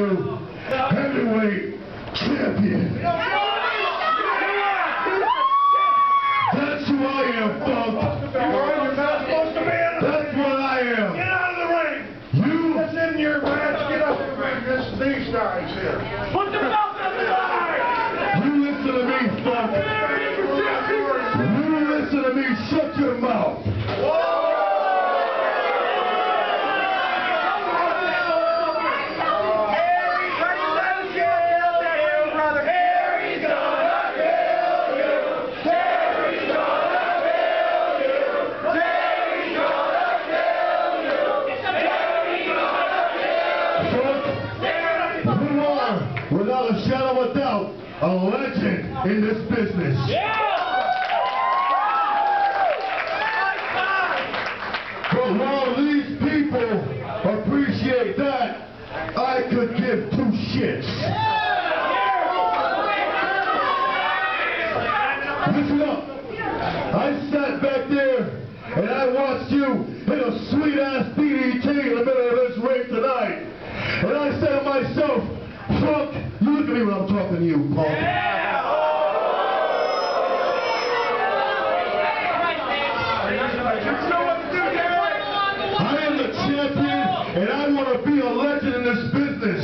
you heavyweight champion. That's who I am, Funk. You're not supposed to be in the That's what I am. Get out of the ring! You, What's in your match? Get up and bring this, is these guys here. Put the belt on the line! you listen to me, Funk. A legend in this business. But while these people appreciate that, I could give two shits. Listen up. I sat back there and I watched you hit a sweet ass DDT in the middle of this ring tonight. And I said to myself, fuck, you look at me when I'm talking to you, Paul. I am the champion and I want to be a legend in this business.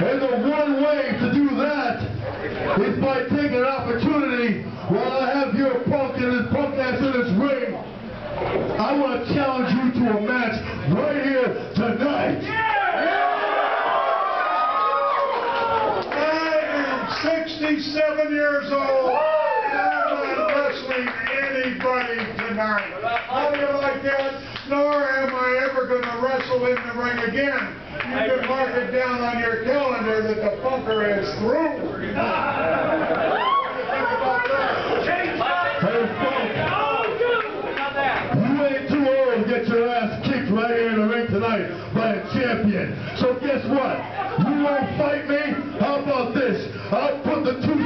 And the one way to do that is by taking an opportunity while I have your punk and this punk ass in this ring. I want to challenge you 67 years old, I'm not wrestling anybody tonight. How do you like that? Nor am I ever going to wrestle in the ring again. You can mark it down on your calendar that the funker is through. What do you think about that? Hey, Funk, you ain't too the two